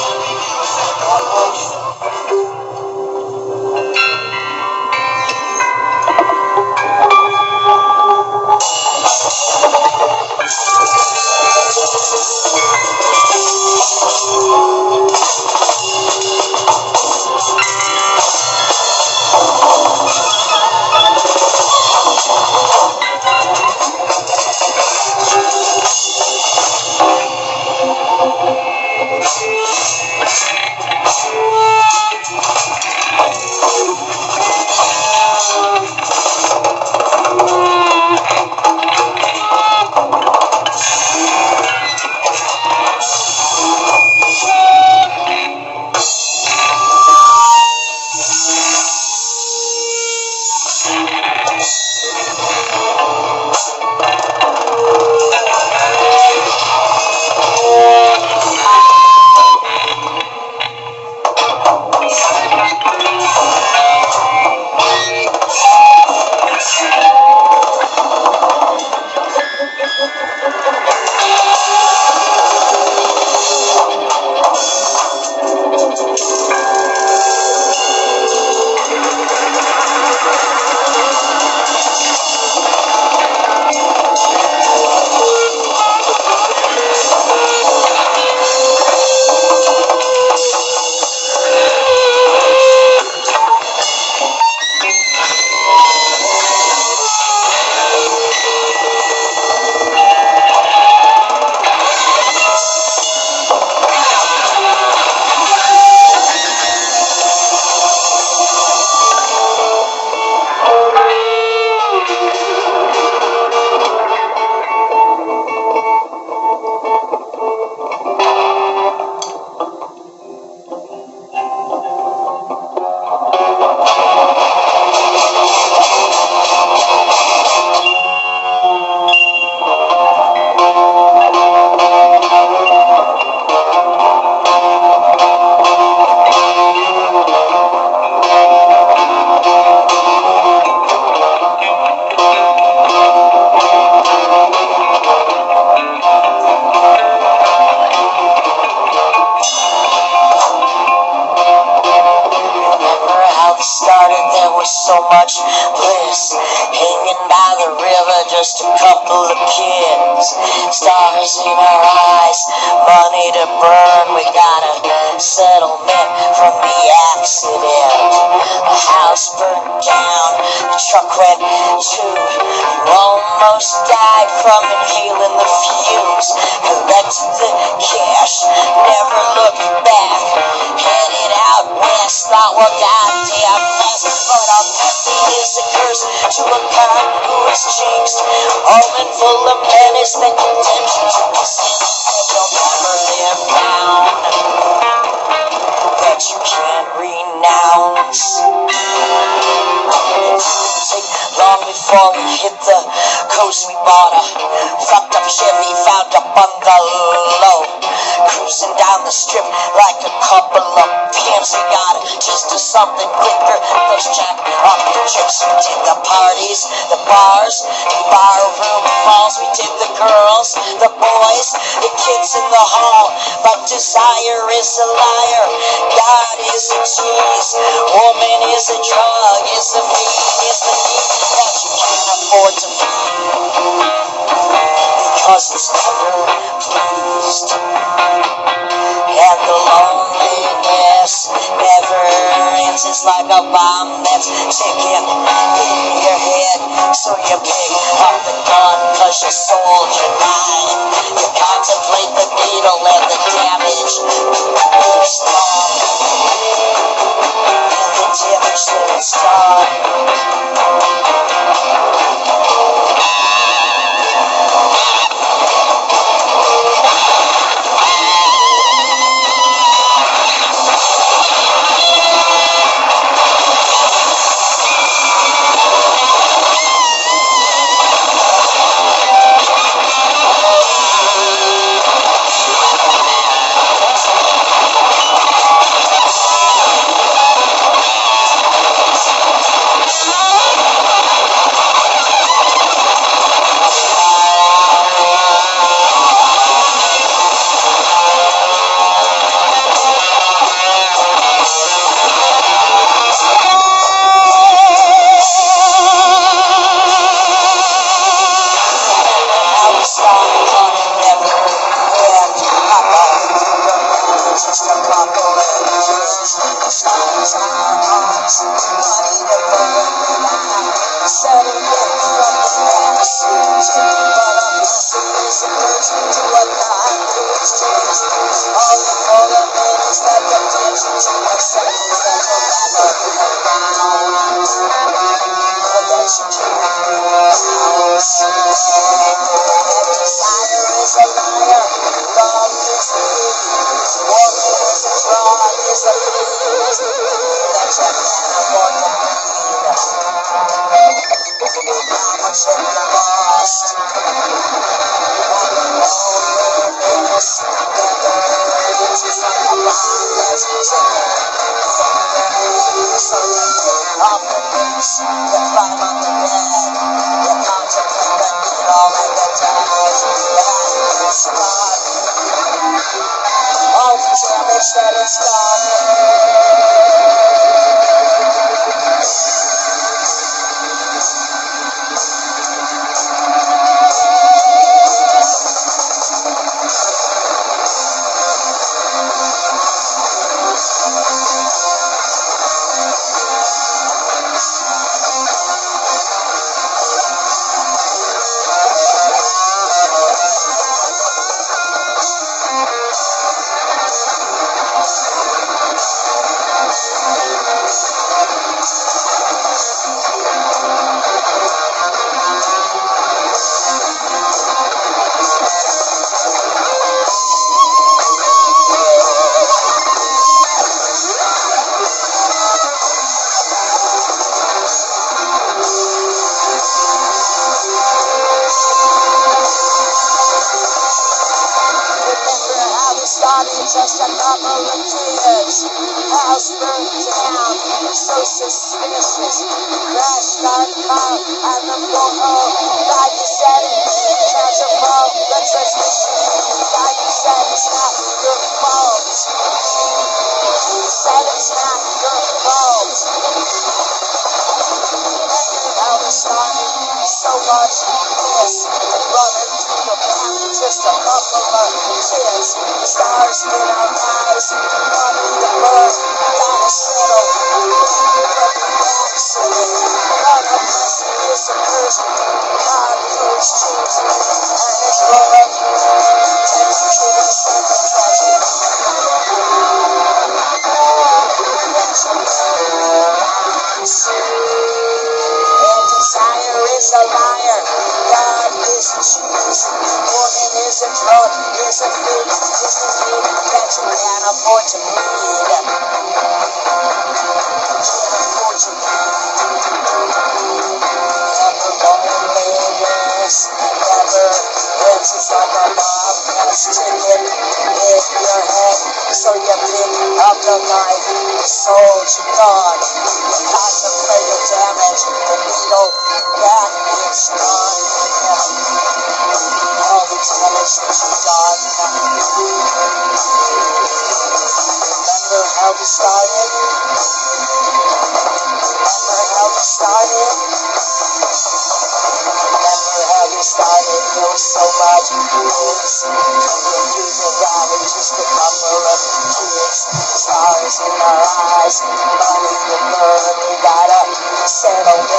just truck. You almost died from inhaling the fumes. Collected the cash, never looked back. Headed out west, thought, well, goddamn fast. But a pussy is a curse to a kind who is changed. All in full of menace that you to sin. You'll never live down. That you can't renounce. Didn't long before we hit the coast. We bought a fucked up Chevy, found a bungalow. Cruising down the strip like a couple of pimps. We got just to something quicker. Those jack up the trips. We did the parties, the bars, the barroom balls. We did the girls, the boys, the kids in the hall. But desire is a liar. God is a tease. Woman is a drug. Is a meat. Is the need that you can't afford to Because it's never pleased. And the loneliness never ends. It's like a bomb that's ticking in your head. So you pick up the gun cause your soldier died. You contemplate the needle and the damage. Stop. And the damage that it's. that it's done. Running through the past, just a couple of tears. Stars in our eyes, under the earth, down the shadow. Under my fears and hurts, God praise Jesus. life. from the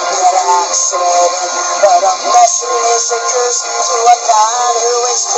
other side. But a blessing is a to a God who is.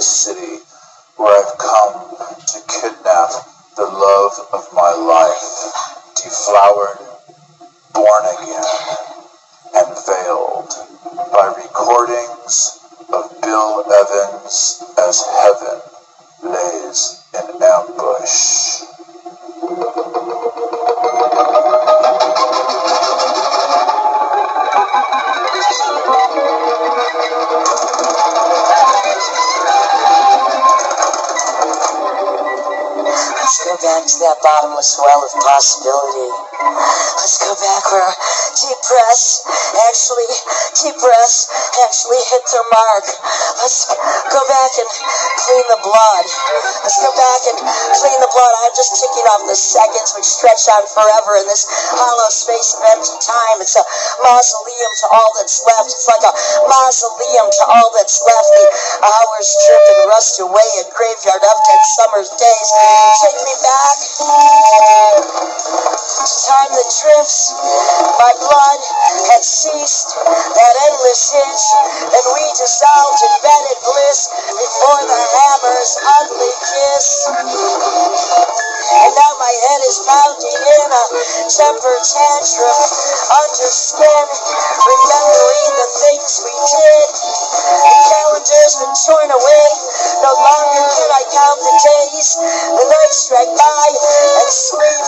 The city, where I've come to kidnap the love of my life, deflowered, born again, and veiled by recordings of Bill Evans as heaven lays in ambush. To that bottomless well of possibility. Let's go back where deep breaths actually, deep breaths actually hit their mark. Let's go back and clean the blood. Let's go back and clean the blood. I'm just ticking off the seconds which stretch on forever in this hollow space of empty time. It's a mausoleum to all that's left. It's like a mausoleum to all that's left. The hours drip and rust away, a graveyard of dead summer's days. Take me back to time that drifts. My blood had ceased that endless hitch, and we dissolved in bedded bliss before the hammer's ugly kiss. And now my head is pounding in a temper tantrum under skin, remembering the things we did. The calendar's been torn away, no longer can I count the days. The nights drag by and sleep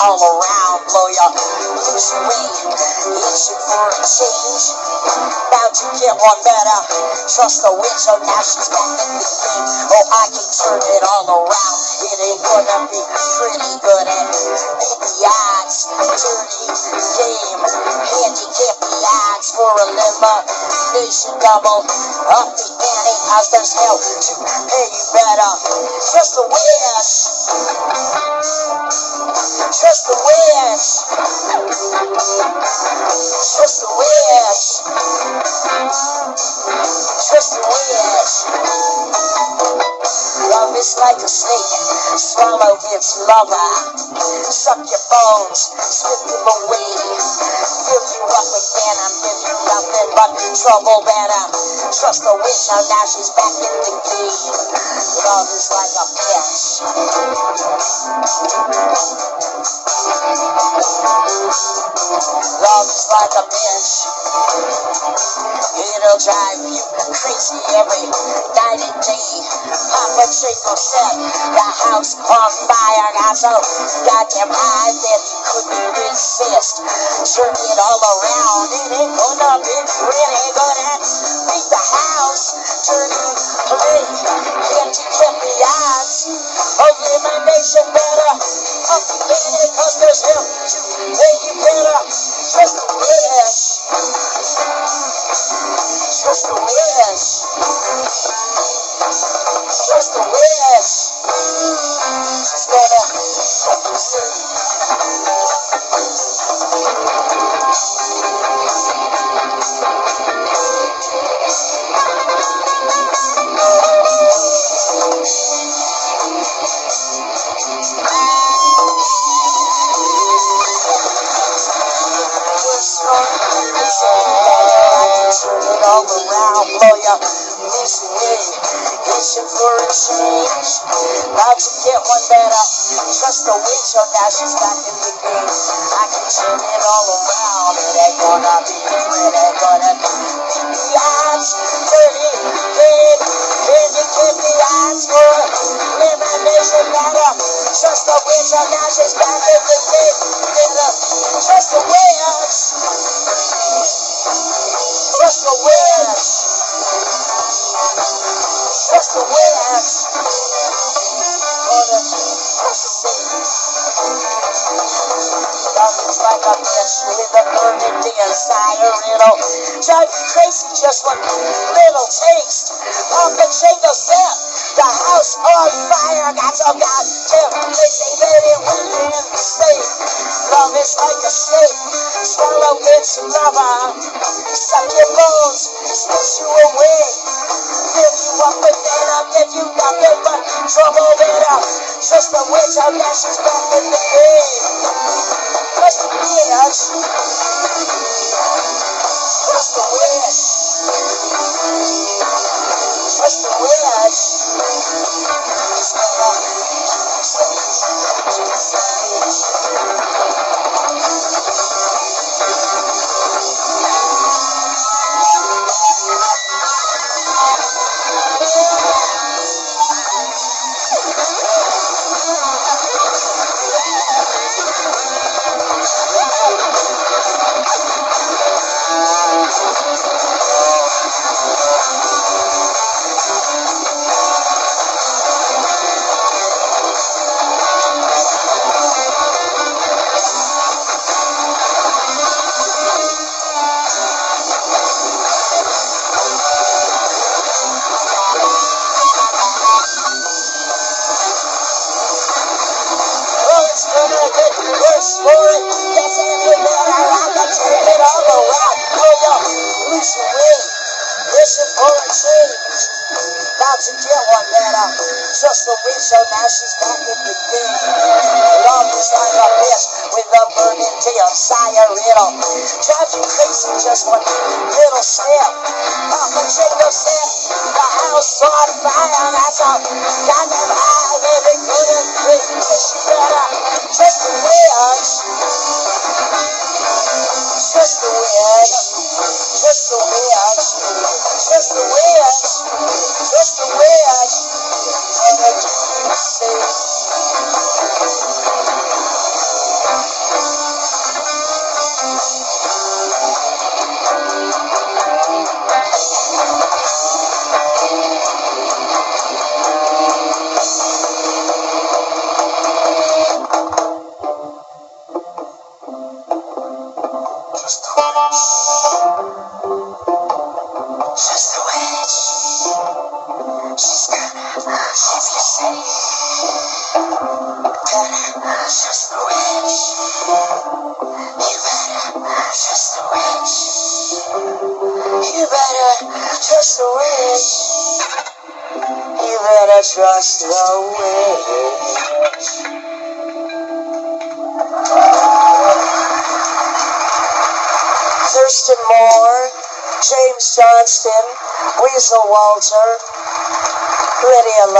all around, blow loose away. Itching for a change, bound to get one better. Trust the witch, oh now she's back in the game. Oh, I can turn it all around. It ain't gonna be pretty good at the odds. Dirty game, handicap the odds for elimination double up the ante. Cause there's hell to pay you better. Trust the witch. Trust the witch. Trust the witch. Trust the witch. Love is like a snake, swallow its lover. Suck your bones, spit them away. Fill you up with venom, give you nothing but trouble better. Trust the witch, now she's back in the game. Love is like a bitch. Love is like a bitch. It'll drive you crazy every night and day. Papa Chico said the house on fire got so goddamn high that he couldn't resist. Turn it all around, and it gonna be really gonna beat the house. Turn it can't you the odds? Elimination better, up the ante, cause there's hell to you better. Trust the. Trust the. Trust the. About to get one better. Trust the witch, oh now she's back in the game. I can turn it all around, it ain't gonna be good, ain't gonna be the odds. Turn it, then, you get the odds for elimination better. Trust the witch, oh now she's back in the game. Trust the witch. Trust the witch. Like a bitch with a burning inside her. It'll drive you crazy just one little taste. Papa Chango set the house on fire. Got so goddamn crazy that it went in the state. Love is like a snake. Swallow its lover. Suck your bones, squish you away. Fill you up with venom, give you nothing but trouble better. Trust the witch, oh yeah, she's back in the game. Trust the Weasel Walter, ready a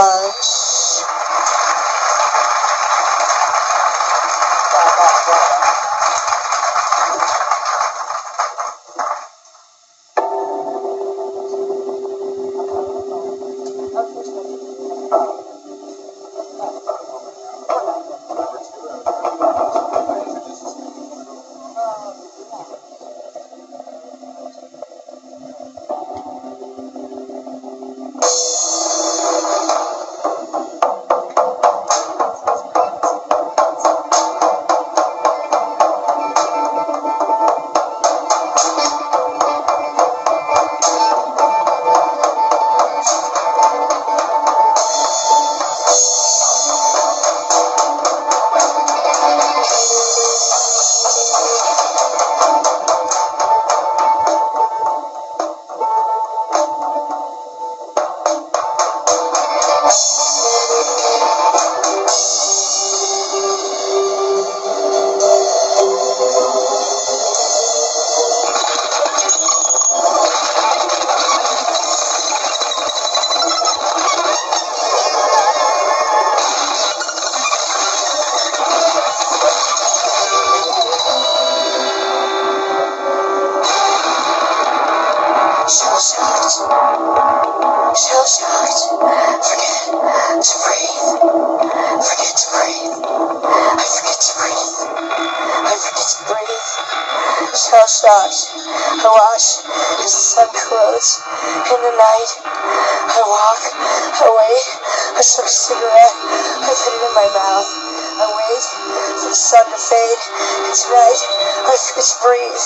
And tonight, I forget to breathe.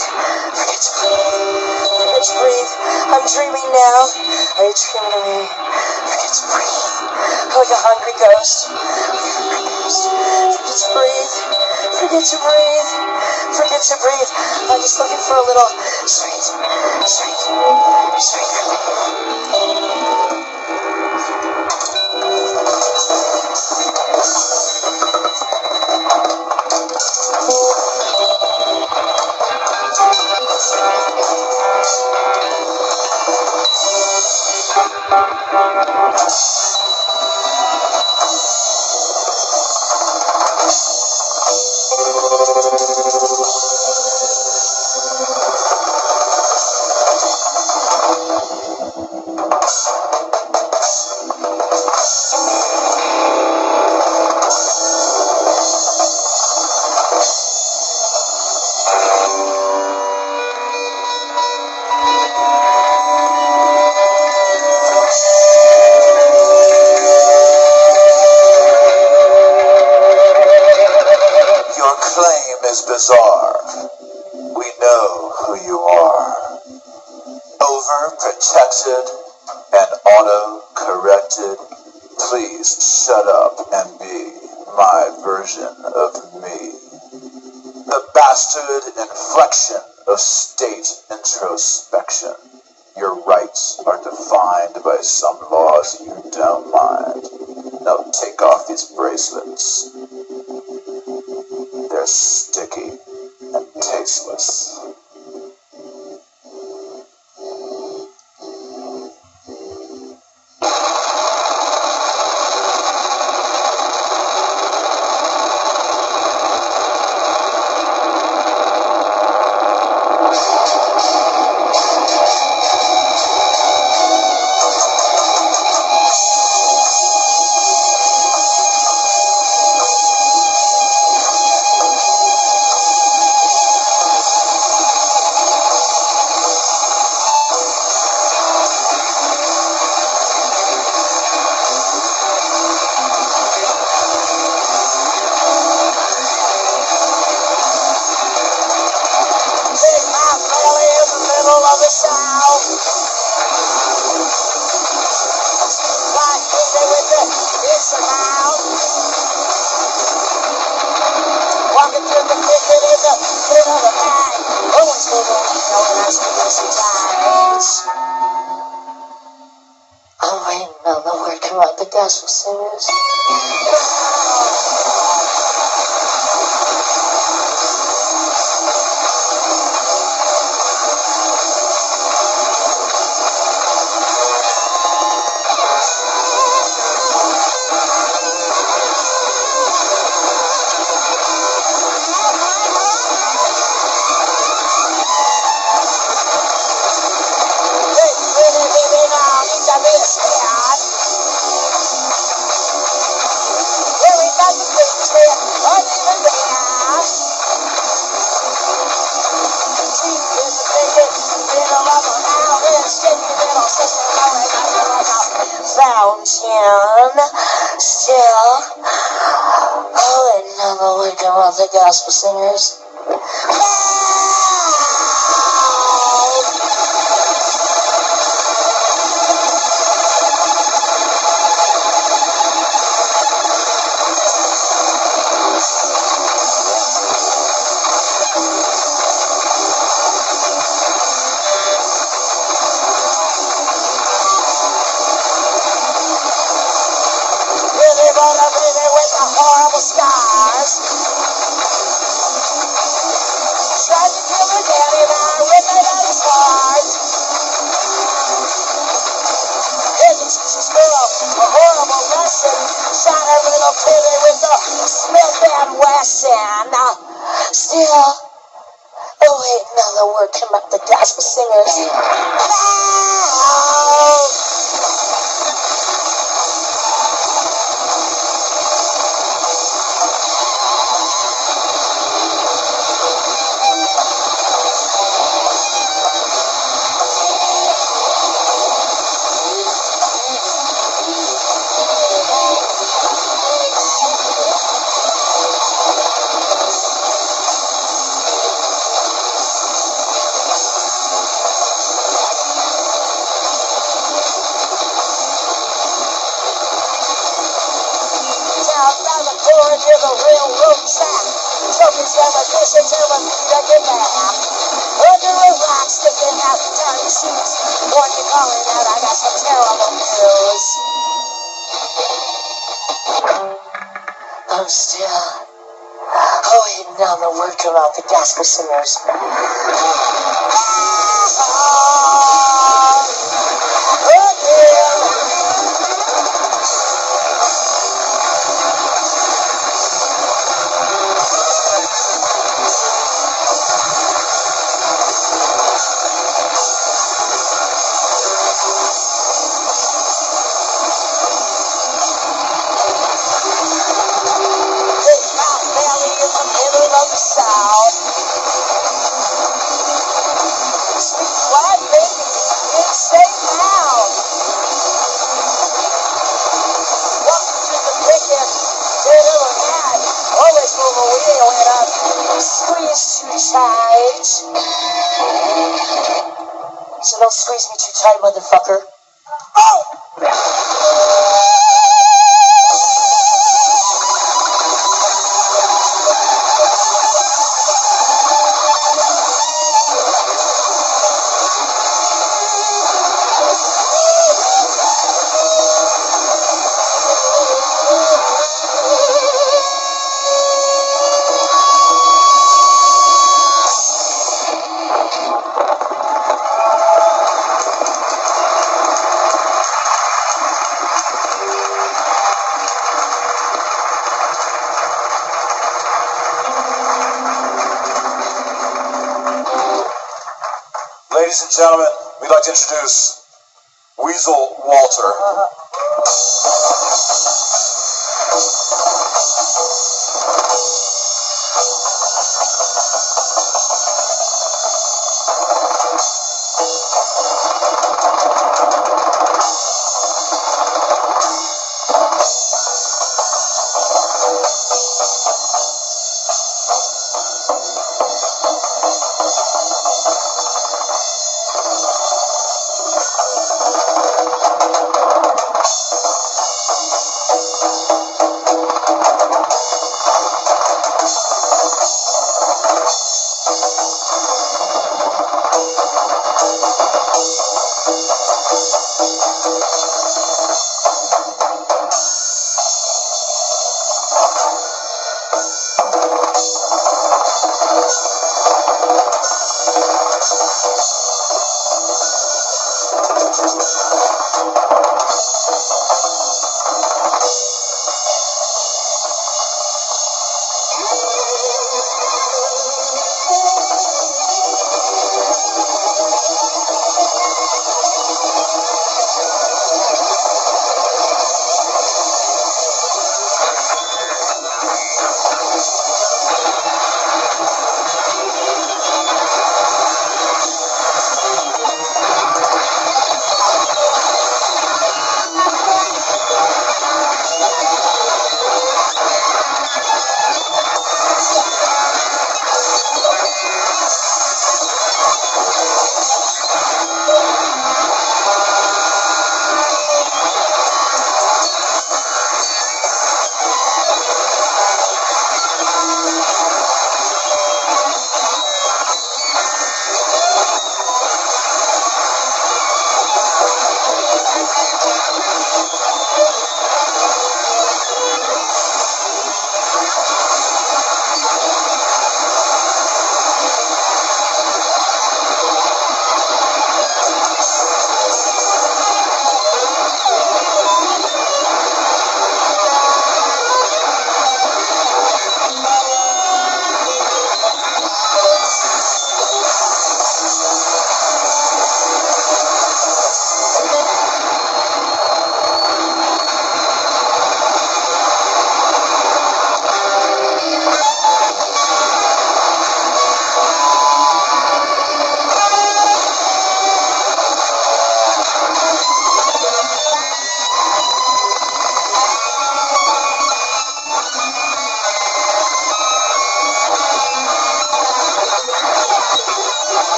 Forget to breathe. Forget to breathe. I'm dreaming now. Are you dreaming of me? Forget to breathe. Like a hungry ghost. Like a hungry ghost. Forget to breathe. Forget to breathe. Forget to breathe. I'm just looking for a little sweet, sweet, sweet relief. Your bastard inflection of state introspection. Your rights are defined by some laws you don't mind. Now take off these bracelets. They're sticky and tasteless. as pessoas 这个游拜拜 the gospel singers. squeeze too tight. So don't squeeze me too tight, motherfucker. Oh! Ladies and gentlemen, we'd like to introduce Weasel Walter. Uh-huh.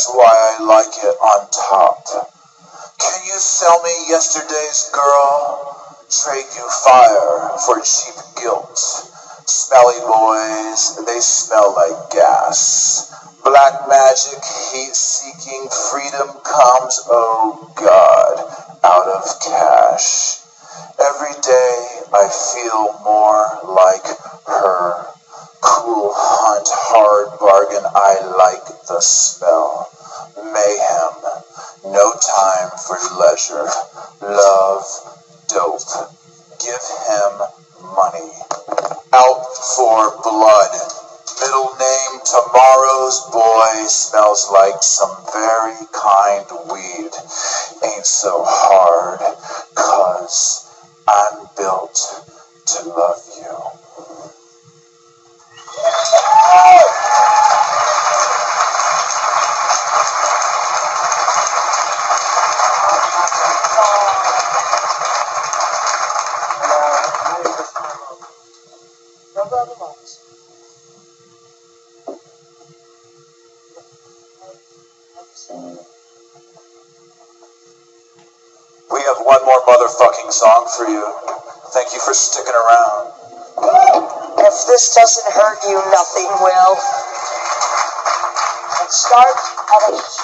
That's why I like it on top. Can you sell me yesterday's girl? Trade you fire for cheap guilt. Smelly boys, they smell like gas. Black magic, heat seeking, freedom comes, oh God, out of cash. Every day I feel more like her. Cool hunt, hard bargain, I like the smell. Mayhem, no time for leisure. Love, dope. Give him money. Out for blood. Middle name Tomorrow's Boy smells like some very kind weed. Ain't so hard, cause I'm built to love you. We have one more motherfucking song for you. Thank you for sticking around. If this doesn't hurt you, nothing will. It starts at a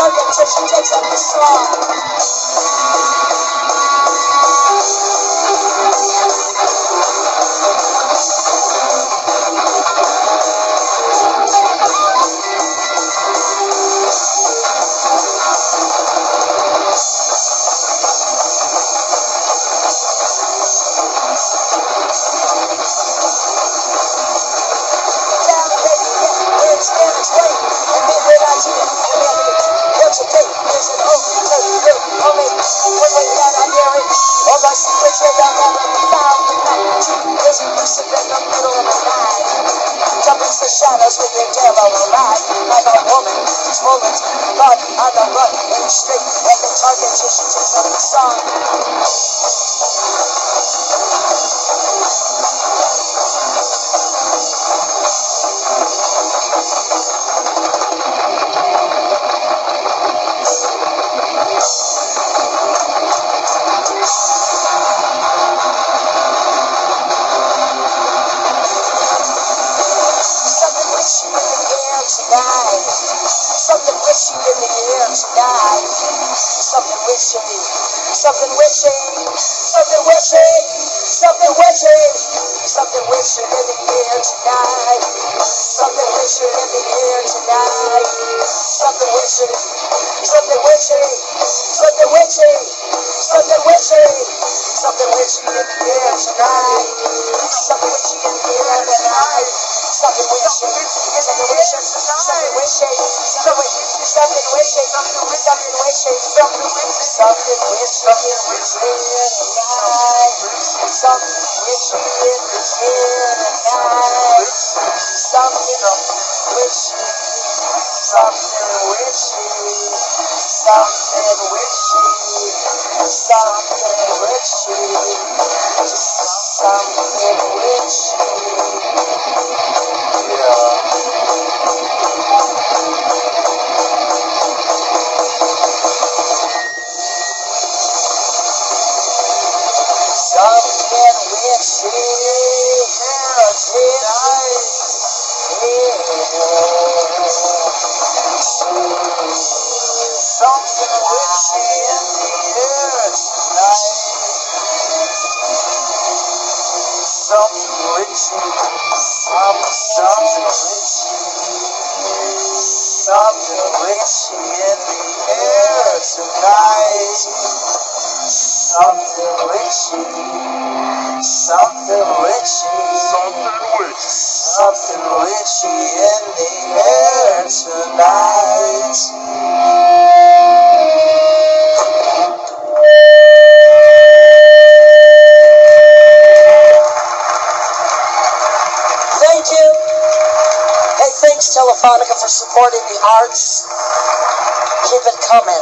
Takes up the song. way Something wishing in the air tonight. Something wishing, something wishing, something wishing, something wishing, something wishing in the air tonight. Something wishing in the air tonight. Something wishing, something wishing, something wishing, something wishing, something wishing, something wishing, something wishing, something wishing tonight. Something wishing in the air tonight. Something wishing, something wishing, something wishing, something wishing. Something wishing, something, something wishing. Something wishing in the air tonight. Something wishing, something wishing, Something which something wishing in the air tonight. Telefonica for supporting the arts. Keep it coming.